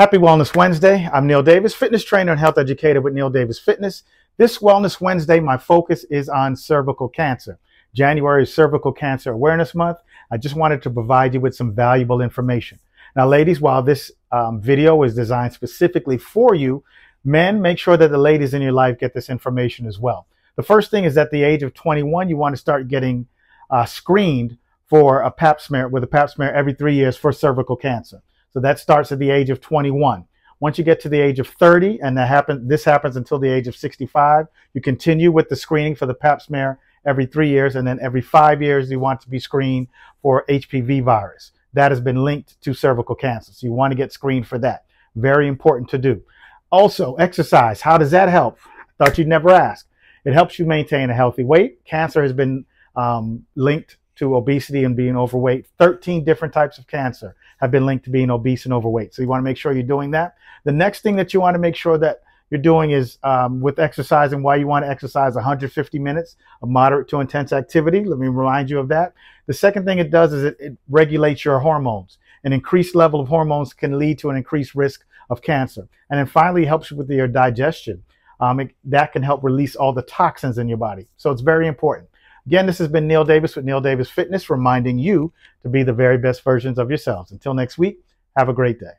Happy Wellness Wednesday. I'm Neale Davis, fitness trainer and health educator with Neale Davis Fitness. This Wellness Wednesday, my focus is on cervical cancer. January is Cervical Cancer Awareness Month. I just wanted to provide you with some valuable information. Now, ladies, while this um, video is designed specifically for you, men, make sure that the ladies in your life get this information as well. The first thing is at the age of 21, you want to start getting uh, screened for a pap smear with a pap smear every three years for cervical cancer. So that starts at the age of 21. Once you get to the age of 30, and that happen, this happens until the age of 65, you continue with the screening for the pap smear every three years, and then every five years, you want to be screened for HPV virus. That has been linked to cervical cancer. So you want to get screened for that. Very important to do. Also, exercise. How does that help? Thought you'd never ask. It helps you maintain a healthy weight. Cancer has been um, linked to obesity and being overweight. 13 different types of cancer have been linked to being obese and overweight. So you want to make sure you're doing that. The next thing that you want to make sure that you're doing is um, with exercise and why you want to exercise 150 minutes of moderate to intense activity. Let me remind you of that. The second thing it does is it, it regulates your hormones. An increased level of hormones can lead to an increased risk of cancer. And then finally, helps with your digestion. Um, it, that can help release all the toxins in your body. So it's very important. Again, this has been Neale Davis with Neale Davis Fitness, reminding you to be the very best versions of yourselves. Until next week, have a great day.